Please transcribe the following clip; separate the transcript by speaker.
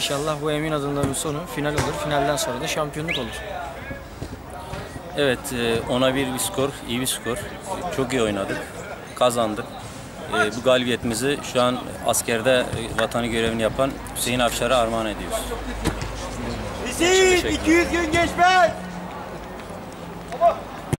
Speaker 1: İnşallah bu emin adımların sonu final olur. Finalden sonra da şampiyonluk olur.
Speaker 2: Evet, e, ona bir bir skor, iyi bir skor. Çok iyi oynadık, kazandık. E, bu galibiyetimizi şu an askerde e, vatanı görevini yapan Hüseyin Avşar'a armağan ediyoruz.
Speaker 3: Hüseyin 200 gün geçmez.